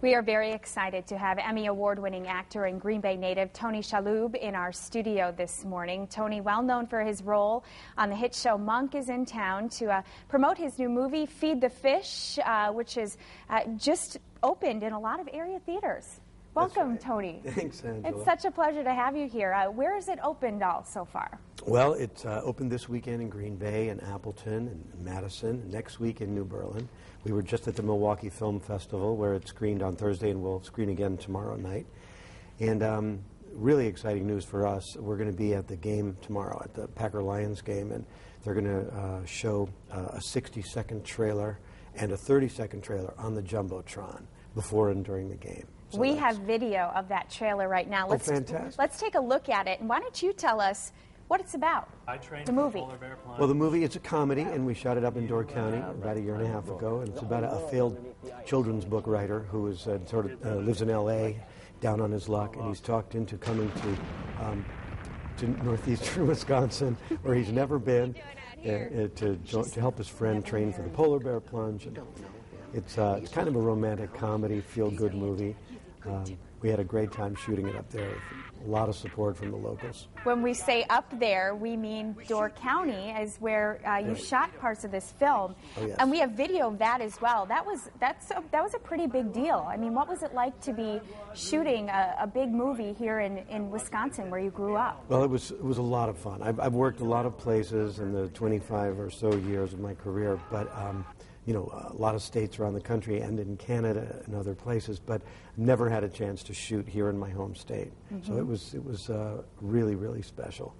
We are very excited to have Emmy Award winning actor and Green Bay native Tony Shalhoub in our studio this morning. Tony, well known for his role on the hit show Monk, is in town to uh, promote his new movie, Feed the Fish, uh, which is uh, just opened in a lot of area theaters. Welcome, right. Tony. Thanks, Angela. It's such a pleasure to have you here. Uh, where is it opened all so far? Well, it uh, opened this weekend in Green Bay and Appleton and Madison, next week in New Berlin. We were just at the Milwaukee Film Festival where it screened on Thursday and we'll screen again tomorrow night. And um, really exciting news for us. We're going to be at the game tomorrow, at the Packer Lions game, and they're going to uh, show uh, a 60 second trailer and a 30 second trailer on the Jumbotron before and during the game. So we have video of that trailer right now. Oh, let's, oh, fantastic. Let's take a look at it. And why don't you tell us what it's about? I trained the movie. Well, the movie it's a comedy, and we shot it up in Door County about a year and a half ago. And it's about a, a failed children's book writer who is uh, sort of uh, lives in L.A. down on his luck, and he's talked into coming to um, to northeastern Wisconsin, where he's never been, uh, uh to to help his friend train for the polar bear plunge. And it's uh, it's kind of a romantic comedy, feel good movie. Um, we had a great time shooting it up there. With a lot of support from the locals. When we say up there, we mean Door County, is where uh, you right. shot parts of this film, oh, yes. and we have video of that as well. That was that's a, that was a pretty big deal. I mean, what was it like to be shooting a, a, big movie here in, in Wisconsin, where you grew up? Well, it was it was a lot of fun. I've, I've worked a lot of places in the 25 or so years of my career, but. Um, you know, a lot of states around the country and in Canada and other places, but never had a chance to shoot here in my home state. Mm-hmm. So it was it was uh, really really special,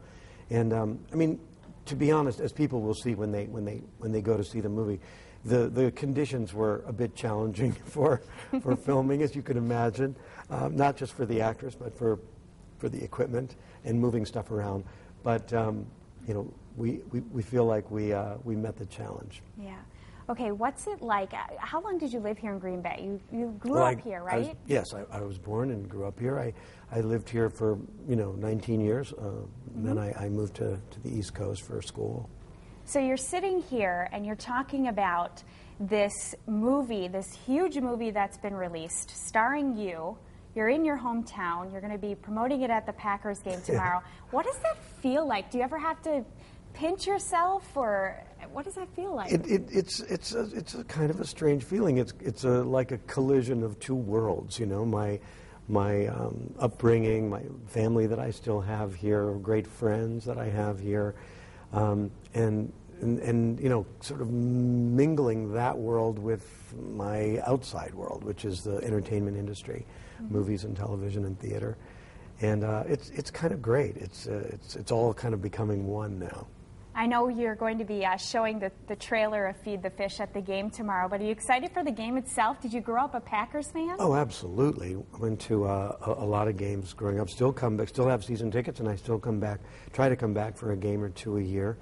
and um, I mean, to be honest, as people will see when they when they when they go to see the movie. The, the conditions were a bit challenging for, for filming, as you can imagine, um, not just for the actors, but for, for the equipment and moving stuff around. But um, you know, we, we, we feel like we, uh, we met the challenge. Yeah. Okay, what's it like? Uh, how long did you live here in Green Bay? You, you grew well, up I, here, right? I was, yes, I, I, was born and grew up here. I, I lived here for, you know, 19 years. Uh, mm-hmm. Then I, I moved to, to the East Coast for school. So you're sitting here and you're talking about this movie, this huge movie that's been released, starring you. You're in your hometown. You're going to be promoting it at the Packers game tomorrow. Yeah. What does that feel like? Do you ever have to pinch yourself, or what does that feel like? It, it, it's it's a, it's a kind of a strange feeling. It's it's a like a collision of two worlds. You know, my my um, upbringing, my family that I still have here, great friends that I have here, um, and, and and you know, sort of mingling that world with my outside world, which is the entertainment industry, mm-hmm. movies and television and theater, and uh, it's it's kind of great. It's uh, it's it's all kind of becoming one now. I know you're going to be uh, showing the, the trailer of Feed the Fish at the game tomorrow, but are you excited for the game itself? Did you grow up a Packers fan? Oh, absolutely. I went to uh, a, a, lot of games growing up. Still come back, still have season tickets, and I still come back, try to come back for a game or two a year.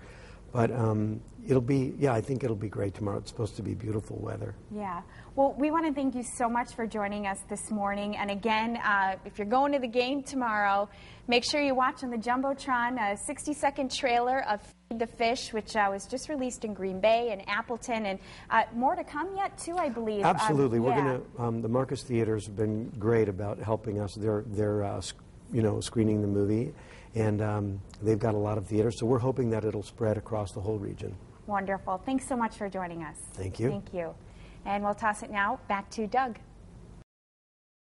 But um, it'll be, yeah, I think it'll be great tomorrow. It's supposed to be beautiful weather. Yeah. Well, we want to thank you so much for joining us this morning. And again, uh, if you're going to the game tomorrow, make sure you watch on the Jumbotron a 60 second trailer of the Fish, which uh, was just released in Green Bay and Appleton. And uh, more to come yet, too, I believe. Absolutely. Um, We're yeah. going to, um, the Marcus Theaters have been great about helping us. They're, they're uh, you know, screening the movie. And um, they've got a lot of theaters, so we're hoping that it'll spread across the whole region. Wonderful. Thanks so much for joining us. Thank you. Thank you. And we'll toss it now back to Doug.